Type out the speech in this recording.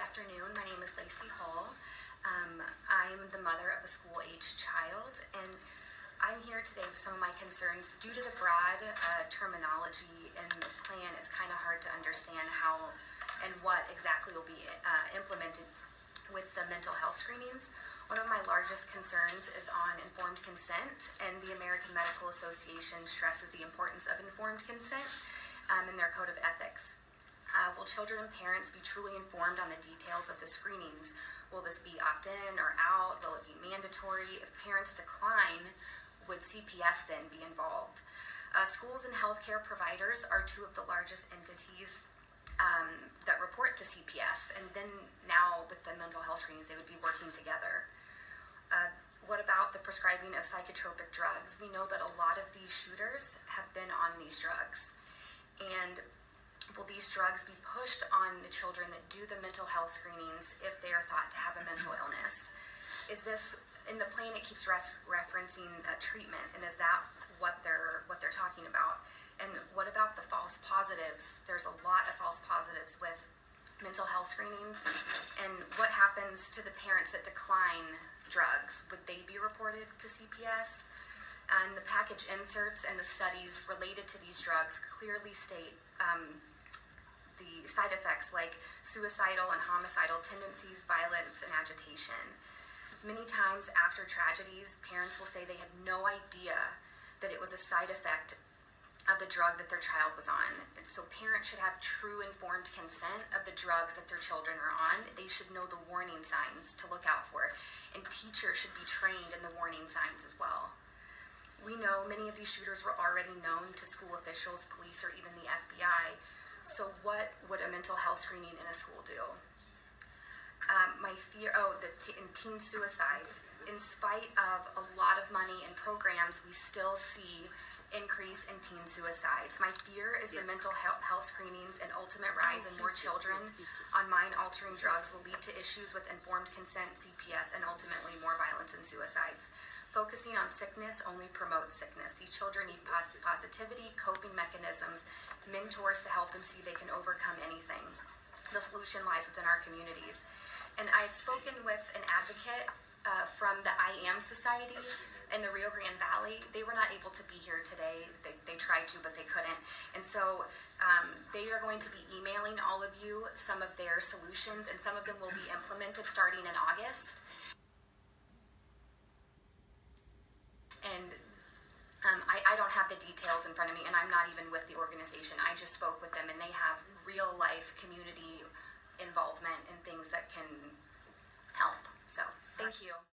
afternoon. My name is Lacey Hull. Um, I'm the mother of a school-aged child, and I'm here today with some of my concerns. Due to the broad uh, terminology in the plan, it's kind of hard to understand how and what exactly will be uh, implemented with the mental health screenings. One of my largest concerns is on informed consent, and the American Medical Association stresses the importance of informed consent um, in their code of ethics. Uh, will children and parents be truly informed on the details of the screenings? Will this be opt in or out? Will it be mandatory? If parents decline, would CPS then be involved? Uh, schools and healthcare providers are two of the largest entities um, that report to CPS, and then now with the mental health screenings, they would be working together. Uh, what about the prescribing of psychotropic drugs? We know that a lot of these shooters have been on these drugs. And these drugs be pushed on the children that do the mental health screenings if they are thought to have a mental illness? Is this in the plan? It keeps res- referencing uh, treatment, and is that what they're what they're talking about? And what about the false positives? There's a lot of false positives with mental health screenings, and what happens to the parents that decline drugs? Would they be reported to CPS? And the package inserts and the studies related to these drugs clearly state um, side effects like suicidal and homicidal tendencies, violence, and agitation. Many times after tragedies, parents will say they had no idea that it was a side effect of the drug that their child was on. So parents should have true informed consent of the drugs that their children are on. They should know the warning signs to look out for. And teachers should be trained in the warning signs as well. We know many of these shooters were already known to school officials, police, or even the FBI. So, what would a mental health screening in a school do? Um, my fear, oh, the t- in teen suicides. In spite of a lot of money and programs, we still see increase in teen suicides. My fear is the mental health, health screenings and ultimate rise in more children on mind-altering drugs will lead to issues with informed consent, CPS, and ultimately more violence and suicides. Focusing on sickness only promotes sickness. These children need pos- positivity, coping mechanisms, mentors to help them see they can overcome anything. The solution lies within our communities. And I had spoken with an advocate uh, from the I Am Society in the Rio Grande Valley. They were not able to be here today. They, they tried to, but they couldn't. And so um, they are going to be emailing all of you some of their solutions, and some of them will be implemented starting in August. And um, I, I don't have the details in front of me, and I'm not even with the organization. I just spoke with them, and they have real life community involvement and things that can help. So, thank you.